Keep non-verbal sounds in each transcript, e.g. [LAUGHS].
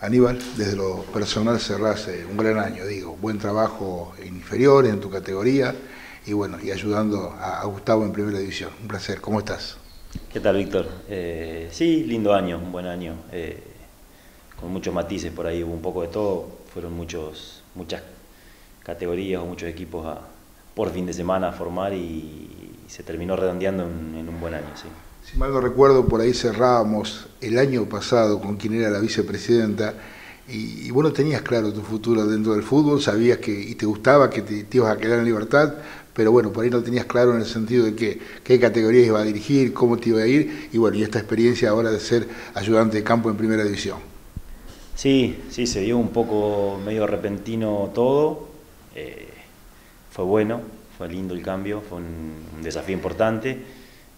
Aníbal, desde lo personal cerrás un gran año, digo, buen trabajo en inferiores, en tu categoría, y bueno, y ayudando a, Gustavo en primera división. Un placer, ¿cómo estás? ¿Qué tal, Víctor? Eh, sí, lindo año, un buen año, eh, con muchos matices por ahí, hubo un poco de todo, fueron muchos, muchas categorías o muchos equipos por fin de semana a formar y, se terminó redondeando en, un buen año, sí. Si mal no recuerdo, por ahí cerrábamos el año pasado con quien era la vicepresidenta y, y vos tenías claro tu futuro dentro del fútbol, sabías que y te gustaba que te ibas a quedar en libertad, pero bueno, por ahí no tenías claro en el sentido de que, qué categorías iba a dirigir, cómo te iba a ir, y bueno, y esta experiencia ahora de ser ayudante de campo en primera división. Sí, sí, se dio un poco medio repentino todo, eh, fue bueno, fue lindo el cambio, fue un, desafío importante,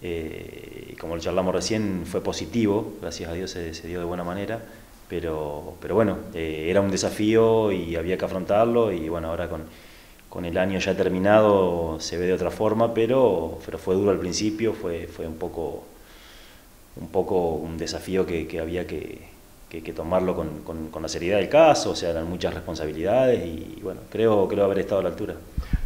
eh, como lo charlamos recién, fue positivo, gracias a Dios se, dio de buena manera, pero, pero bueno, eh, era un desafío y había que afrontarlo y bueno, ahora con con el año ya terminado se ve de otra forma, pero, pero fue duro al principio, fue, fue un, poco, un poco un desafío que, había que, tomarlo con, la seriedad del caso, o sea, eran muchas responsabilidades y bueno, creo, creo haber estado a la altura.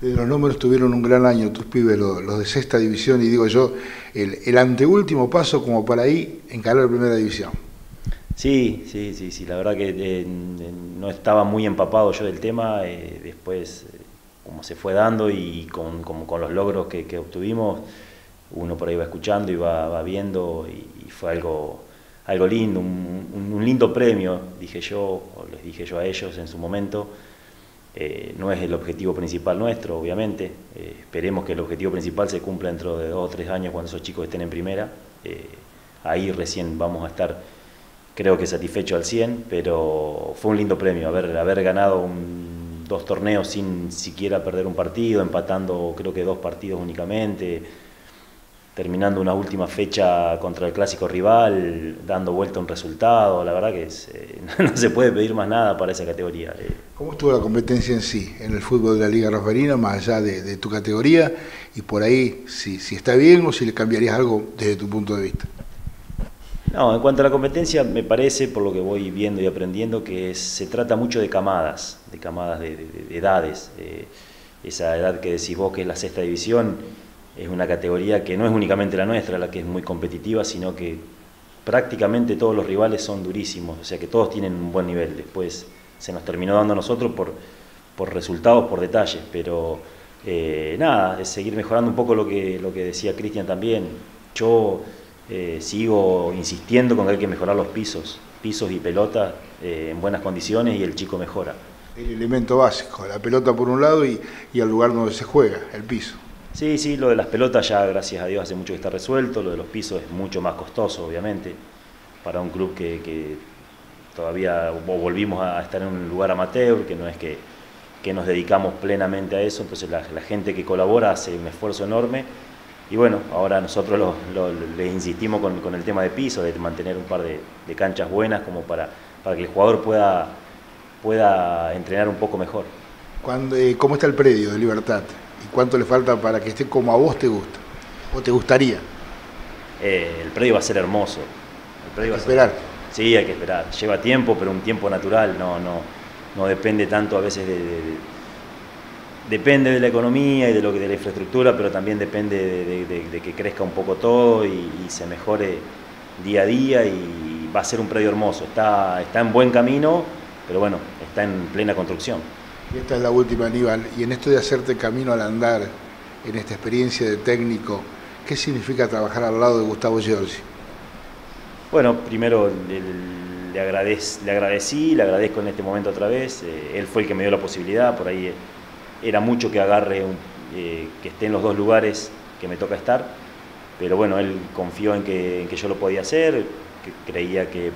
Los números tuvieron un gran año, tus pibes, los, de sexta división, y digo yo, el, el anteúltimo paso como para ahí encarar la primera división. Sí, sí, sí, sí, la verdad que eh, no estaba muy empapado yo del tema, eh, después como se fue dando y con, con los logros que, obtuvimos, uno por ahí va escuchando y va, viendo y, fue algo, algo lindo, un, lindo premio, dije yo, o les dije yo a ellos en su momento. Eh, no es el objetivo principal nuestro, obviamente. Eh, esperemos que el objetivo principal se cumpla dentro de dos o tres años cuando esos chicos estén en primera. Eh, ahí recién vamos a estar, creo que satisfechos al 100, pero fue un lindo premio haber, ganado dos torneos sin siquiera perder un partido, empatando creo que dos partidos únicamente, terminando una última fecha contra el clásico rival, dando vuelta un resultado, la verdad que eh, [LAUGHS] no se puede pedir más nada para esa categoría. Eh. ¿Cómo estuvo la competencia en sí, en el fútbol de la Liga Rafarina, más allá de, tu categoría, y por ahí si, si está bien o si le cambiarías algo desde tu punto de vista? No, en cuanto a la competencia, me parece, por lo que voy viendo y aprendiendo, que se trata mucho de camadas, de camadas de, edades. Eh, esa edad que decís vos que es la sexta división es una categoría que no es únicamente la nuestra, la que es muy competitiva, sino que prácticamente todos los rivales son durísimos, o sea que todos tienen un buen nivel. Después se nos terminó dando a nosotros por, por resultados, por detalles, pero eh, nada, es seguir mejorando un poco lo que, lo que decía Cristian también. Yo eh, sigo insistiendo con que hay que mejorar los pisos, pisos y pelota eh, en buenas condiciones y el chico mejora. El elemento básico, la pelota por un lado y, y el lugar donde se juega, el piso. Sí, sí, lo de las pelotas ya, gracias a Dios, hace mucho que está resuelto, lo de los pisos es mucho más costoso, obviamente, para un club que, todavía volvimos a estar en un lugar amateur, que no es que, nos dedicamos plenamente a eso, entonces la, la gente que colabora hace un esfuerzo enorme. Y bueno, ahora nosotros le insistimos con, el tema de piso, de mantener un par de, canchas buenas como para, que el jugador pueda entrenar un poco mejor. Eh, ¿Cómo está el predio de Libertad? ¿Y cuánto le falta para que esté como a vos te gusta? ¿O te gustaría? Eh, el predio va a ser hermoso. hay que esperar. Sí, hay que esperar. Lleva tiempo, pero un tiempo natural, no, no, no depende tanto a veces de depende de la economía y de lo que de la infraestructura, pero también depende de, que crezca un poco todo y, se mejore día a día y va a ser un predio hermoso. Está, está en buen camino, pero bueno, está en plena construcción. Esta es la última, Aníbal. Y en esto de hacerte camino al andar, en esta experiencia de técnico, ¿qué significa trabajar al lado de Gustavo Giorgi? Bueno, primero le, le, agradecí, le agradezco en este momento otra vez. Eh, él fue el que me dio la posibilidad, por ahí era mucho que agarre, eh, que esté en los dos lugares que me toca estar, pero bueno, él confió en que, yo lo podía hacer, creía que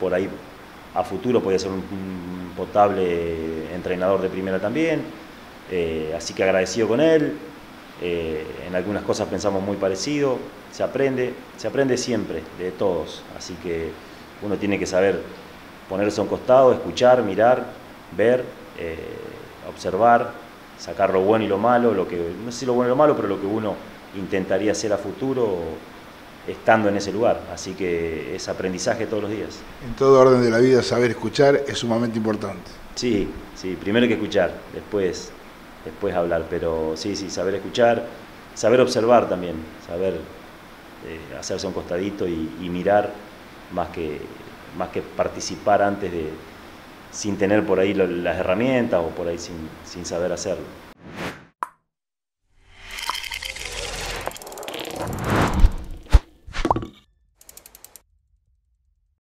por ahí a futuro podía ser un, potable entrenador de primera también, eh, así que agradecido con él, eh, en algunas cosas pensamos muy parecido, se aprende, se aprende siempre de todos, así que uno tiene que saber ponerse a un costado, escuchar, mirar, ver observar, sacar lo bueno y lo malo, lo que, no sé si lo bueno y lo malo, pero lo que uno intentaría hacer a futuro estando en ese lugar. Así que es aprendizaje todos los días. En todo orden de la vida, saber escuchar es sumamente importante. Sí, sí, primero que escuchar, después, después hablar, pero sí, sí, saber escuchar, saber observar también, saber eh, hacerse un costadito y, mirar más que, más que participar antes de, sin tener por ahí las herramientas o por ahí sin, sin saber hacerlo.